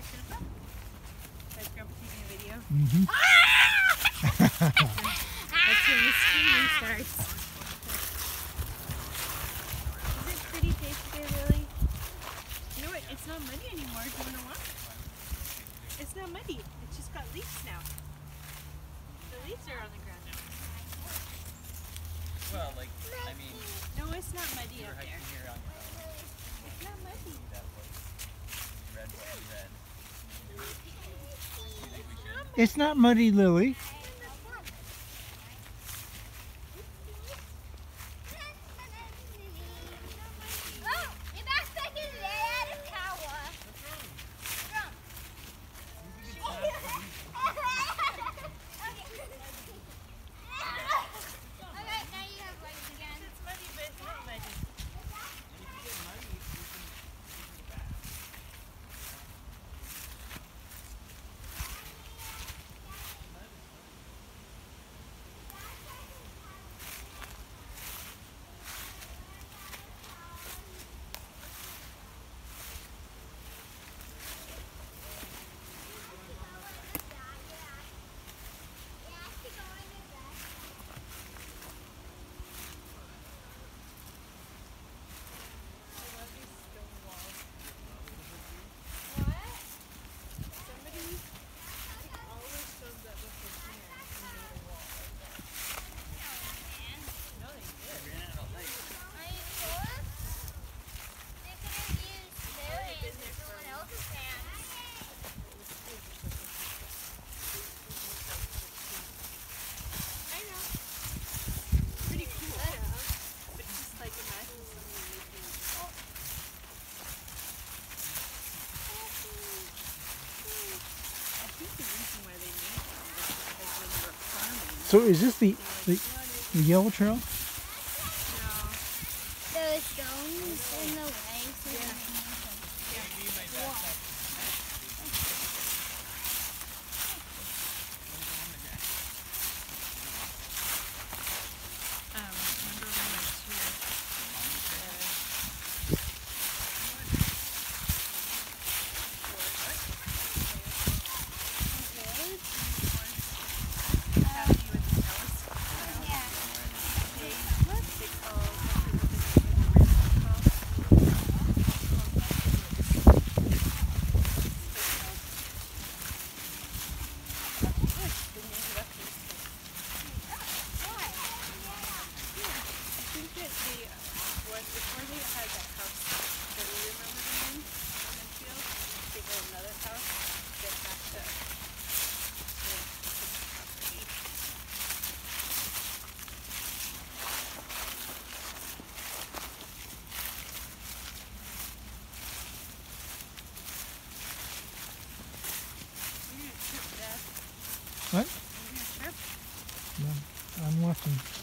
picture of? That's Grandpa taking a video. Mm-hmm. That's when the screaming starts. Is it pretty day today, really? You know what? It's not muddy anymore. Do you want to walk? It's not muddy. It's just got leaves now. The leaves are on the ground now. Well, like, I mean, No, it's not muddy you up there. It's not muddy, Lily. So is this the, the, the yellow trail? no. The stones in the way so Yeah. What? Gonna. No, I'm watching.